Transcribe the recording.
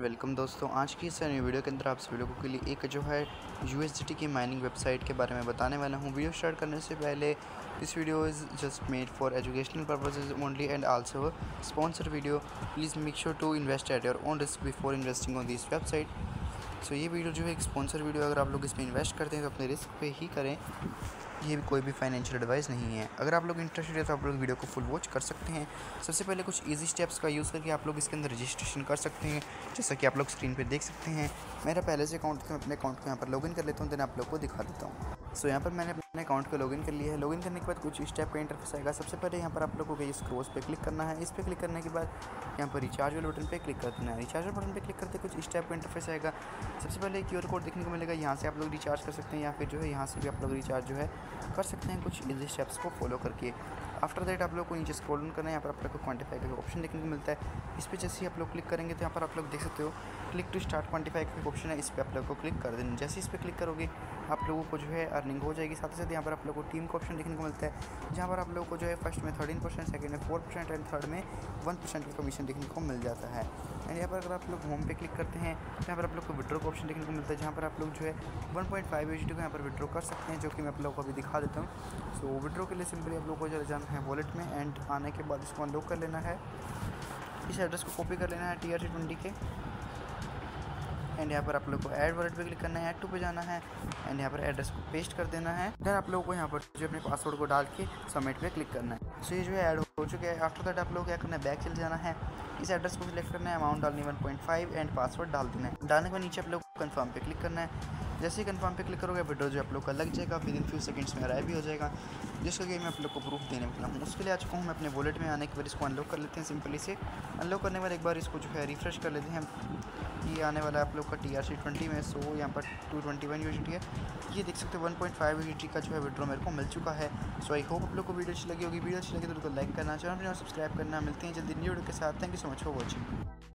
Welcome दोस्तों, आज की इस नई वीडियो के अंदर आप सभी लोगों के लिए एक जो है यू की माइनिंग वेबसाइट के बारे में बताने वाला हूँ। वीडियो स्टार्ट करने से पहले this video is just made for educational purposes only and also sponsor video please make sure to invest at your own risk before investing on this website so ये वीडियो जो है एक sponsor video अगर आप लोग इसमें invest करते हैं तो अपने रिस्क पे ही करें। ये भी कोई भी फाइनेंशियल एडवाइस नहीं है। अगर आप लोग इंटरेस्टेड है तो आप लोग वीडियो को फुल वॉच कर सकते हैं। सबसे पहले कुछ इजी स्टेप्स का यूज़ करके आप लोग इसके अंदर रजिस्ट्रेशन कर सकते हैं, जैसा कि आप लोग स्क्रीन पर देख सकते हैं। मेरा पहले से अकाउंट अपने अकाउंट को यहाँ पर लॉगिन कर लेता हूँ देन आप लोग को दिखा देता हूँ। सो यहाँ पर मैंने अपने अकाउंट को लॉगिन कर लिया है। लॉगिन करने के बाद कुछ स्टेप का इंटरफेस आएगा। सबसे पहले यहाँ पर आप लोगों को इस क्रॉस पे क्लिक करना है। इस पर क्लिक करने के बाद यहाँ पर रिचार्ज वाले बटन पे क्लिक कर देना है। रिचार्ज वाले बटन पे क्लिक करते कुछ स्टेप का इंटरफेस आएगा। सबसे पहले क्यू कोड देखने को मिलेगा। यहाँ से आप लोग रिचार्ज कर सकते हैं या फिर जो है यहाँ से भी आप लोग रिचार्ज जो है कर सकते हैं कुछ इजी स्टेप्स को फॉलो करके। आफ्टर दैट आप लोग को नीचे स्क्रॉल करना है, यहाँ पर आप लोग को क्वान्टिफाई का ऑप्शन देखने को मिलता है। इस पर जैसे ही आप लोग क्लिक करेंगे तो यहाँ पर आप लोग देख सकते हो क्लिक टू स्टार्ट क्वान्टिफाई का ऑप्शन है। इस पर आप लोग को क्लिक कर देना जैसे इस पर क्लिक करोगे, आप लोगों को जो है अर्निंग हो जाएगी। साथ ही साथ यहाँ पर आप लोग को टीम का ऑप्शन देखने को मिलता है, जहाँ पर आप लोग को जो है फ़र्स्ट में थर्टीन परसेंट सेकेंड में फोर परसेंट एंड थर्ड में वन परसेंट का कमीशन देखने को मिल जाता है। एंड यहाँ पर अगर आप लोग होम पे क्लिक करते हैं तो यहाँ पर आप लोग को विड्रो का ऑप्शन देखने को मिलता है, जहाँ पर आप लोग जो है वन पॉइंट फाइव एच को यहाँ पर विड्रो कर सकते हैं, जो कि मैं आप लोगों को अभी दिखा देता हूँ। सो विड्रो के लिए सिंपली आप लोग को चले जाना है वॉलेट में एंड आने के बाद इसको अनलॉक कर लेना है। इस एड्रेस को कॉपी कर लेना है टी आर सी ट्वेंटी के। एंड यहाँ पर आप लोग को ऐड वॉलेट पे क्लिक करना है ऐड टू पे जाना है। एंड यहाँ पर एड्रेस को पेस्ट कर देना है। देन आप लोगों को यहाँ पर जो अपने पासवर्ड को डाल के सबमिट पे क्लिक करना है। सो ये जो है ऐड हो चुका है आफ्टर दैट आप लोग क्या करना है बैक चले जाना है। इस एड्रेस को सिलेक्ट करना है अमाउंट डालनी one point five and password डाल देना है। डालने के बाद नीचे आप लोग कन्फर्म पे क्लिक करना है। जैसे ही कन्फर्म पे क्लिक करोगे विड्रो जो आप लोग का लग जाएगा विद इन फ्यू सेकंड्स में अराइव भी हो जाएगा। जिसका कि मैं आप लोग को प्रूफ देने वाला हूँ। उसके लिए आ चुका हूँ मैं अपने वॉलेट में आने के बाद इसको अनलॉक कर लेते हैं सिंपली से। अनलॉक करने बाद एक बार इसको जो है रिफ्रेश कर लेते हैं। ये आने वाला आप लोग का टी आर सी ट्वेंटी में सो यहाँ पर टू ट्वेंटी वन यू है। ये देख सकते हो वन पॉइंट फाइव यू का जो है विड्रो मेरे को मिल चुका है। सो आई होप आप लोग को वीडियो अच्छी लगी होगी। वीडियो अच्छी लगी तो लाइक करना, चैनल सब्सक्राइब करना। मिलते हैं जल्दी न्यू वीडियो के साथ। Thank you so much for watching